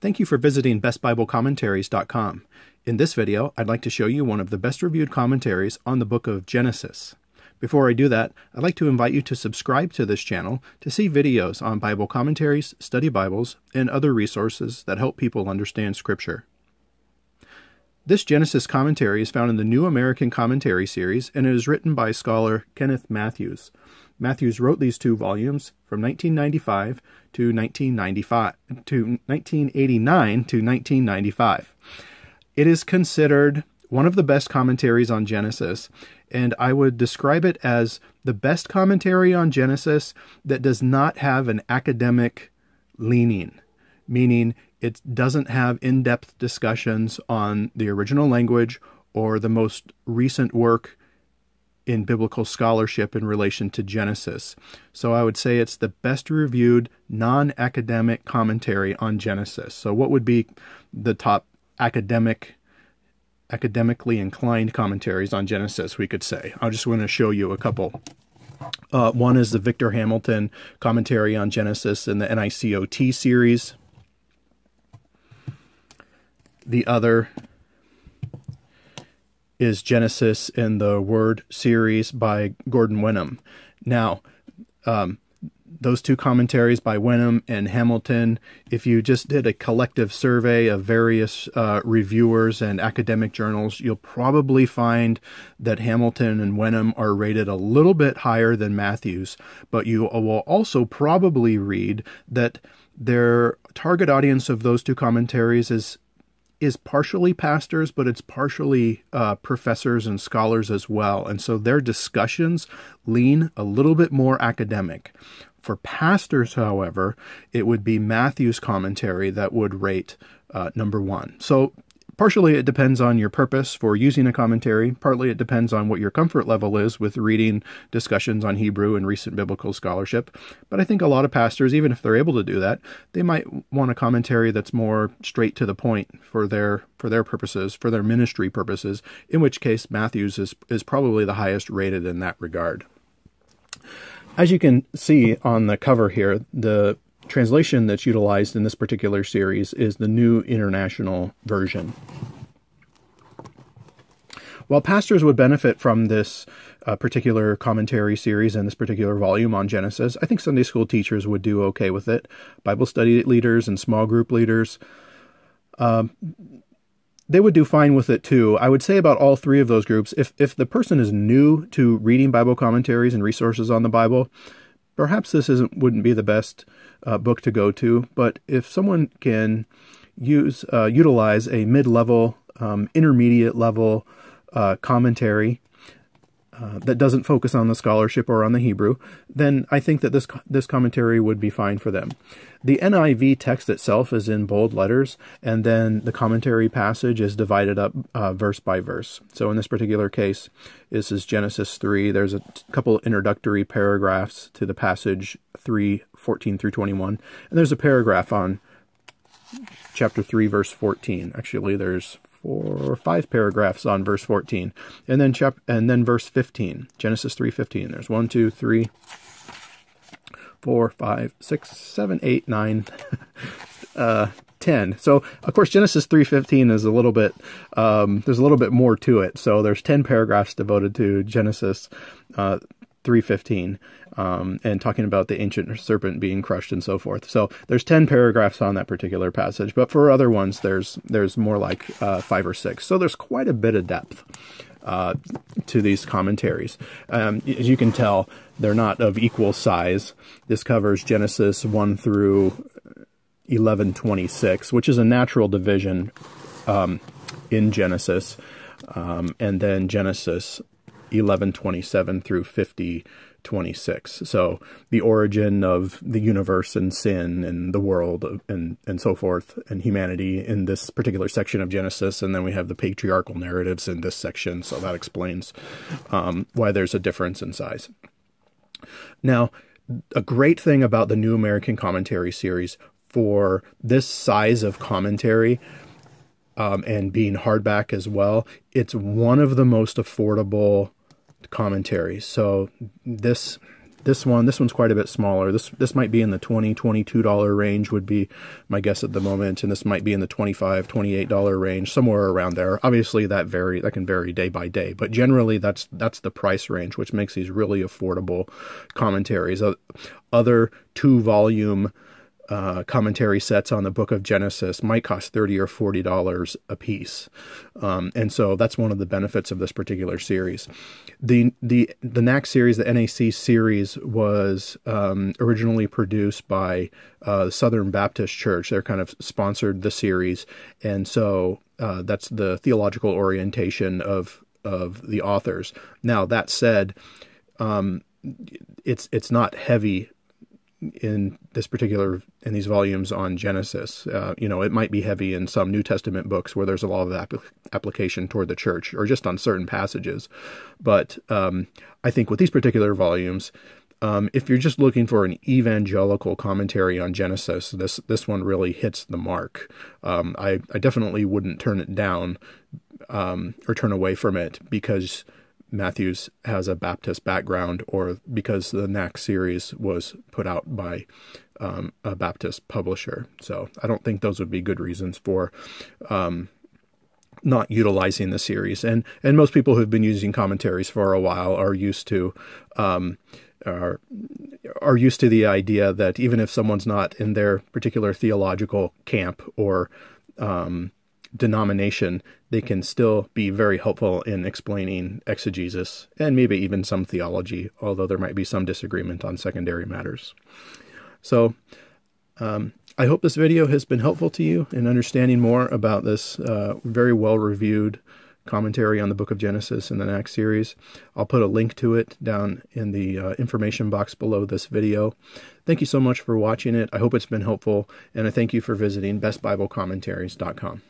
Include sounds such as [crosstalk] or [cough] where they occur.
Thank you for visiting bestbiblecommentaries.com. In this video, I'd like to show you one of the best reviewed commentaries on the book of Genesis. Before I do that, I'd like to invite you to subscribe to this channel to see videos on Bible commentaries, study Bibles, and other resources that help people understand Scripture. This Genesis commentary is found in the New American Commentary series and it is written by scholar Kenneth Mathews. Mathews wrote these two volumes from 1995 to 1995 to 1989 to 1995. It is considered one of the best commentaries on Genesis, and I would describe it as the best commentary on Genesis that does not have an academic leaning, meaning it doesn't have in depth discussions on the original language or the most recent work in biblical scholarship in relation to Genesis. So I would say it's the best reviewed non academic commentary on Genesis. So, what would be the top academic? academically inclined commentaries on Genesis, we could say. I just want to show you a couple. Uh, one is the Victor Hamilton commentary on Genesis in the NICOT series. The other is Genesis in the Word series by Gordon Wenham. Now, um, those two commentaries by Wenham and Hamilton, if you just did a collective survey of various uh, reviewers and academic journals, you'll probably find that Hamilton and Wenham are rated a little bit higher than Mathews, But you will also probably read that their target audience of those two commentaries is is partially pastors, but it's partially uh, professors and scholars as well. And so their discussions lean a little bit more academic. For pastors, however, it would be Mathews' commentary that would rate uh, number one. So Partially, it depends on your purpose for using a commentary. Partly, it depends on what your comfort level is with reading discussions on Hebrew and recent biblical scholarship. But I think a lot of pastors, even if they're able to do that, they might want a commentary that's more straight to the point for their for their purposes, for their ministry purposes. In which case, Mathews' is is probably the highest rated in that regard. As you can see on the cover here, the translation that's utilized in this particular series is the New International Version. While pastors would benefit from this uh, particular commentary series and this particular volume on Genesis, I think Sunday school teachers would do okay with it. Bible study leaders and small group leaders, um, they would do fine with it too. I would say about all three of those groups, if if the person is new to reading Bible commentaries and resources on the Bible, perhaps this isn't wouldn't be the best uh, book to go to. But if someone can use uh, utilize a mid-level, um, intermediate level uh, commentary uh, that doesn't focus on the scholarship or on the Hebrew, then I think that this this commentary would be fine for them. The NIV text itself is in bold letters, and then the commentary passage is divided up uh, verse by verse. So in this particular case, this is Genesis 3. There's a couple introductory paragraphs to the passage 3, 14 through 21, and there's a paragraph on chapter 3, verse 14. Actually, there's four or five paragraphs on verse 14 and then chap and then verse 15 genesis 3.15 there's one two three four five six seven eight nine [laughs] uh 10 so of course genesis 3.15 is a little bit um, there's a little bit more to it. So there's 10 paragraphs devoted to genesis uh, 315 um, and talking about the ancient serpent being crushed and so forth. So there's 10 paragraphs on that particular passage, but for other ones, there's there's more like uh, five or six. So there's quite a bit of depth uh, to these commentaries. Um, as you can tell, they're not of equal size. This covers Genesis 1 through 1126, which is a natural division um, in Genesis, um, and then Genesis 1127 through 5026. So the origin of the universe and sin and the world and, and so forth and humanity in this particular section of Genesis. And then we have the patriarchal narratives in this section. So that explains um, why there's a difference in size. Now, a great thing about the New American Commentary series for this size of commentary um, and being hardback as well, it's one of the most affordable commentaries. So this this one, this one's quite a bit smaller. This this might be in the 20 $22 range would be my guess at the moment, and this might be in the 25 $28 range, somewhere around there. Obviously, that vary that can vary day by day, but generally that's that's the price range, which makes these really affordable commentaries. Other two volume uh, commentary sets on the book of Genesis might cost thirty or forty dollars a piece, um, and so that's one of the benefits of this particular series. the the The NAC series, the NAC series, was um, originally produced by uh, the Southern Baptist Church. They're kind of sponsored the series, and so uh, that's the theological orientation of of the authors. Now that said, um, it's it's not heavy in this particular in these volumes on Genesis. Uh, you know, it might be heavy in some New Testament books where there's a lot of ap- application toward the church, or just on certain passages. But um, I think with these particular volumes, um, if you're just looking for an evangelical commentary on Genesis, this this one really hits the mark. Um, I I definitely wouldn't turn it down um, or turn away from it because Mathews has a Baptist background or because the NAC series was put out by um, a Baptist publisher. So I don't think those would be good reasons for um, not utilizing the series. And and most people who've been using commentaries for a while are used to um, are are used to the idea that even if someone's not in their particular theological camp or um, denomination, they can still be very helpful in explaining exegesis and maybe even some theology, although there might be some disagreement on secondary matters. So, um, I hope this video has been helpful to you in understanding more about this uh, very well reviewed commentary on the book of Genesis in the NAC series. I'll put a link to it down in the uh, information box below this video. Thank you so much for watching it. I hope it's been helpful, and I thank you for visiting bestbiblecommentaries.com.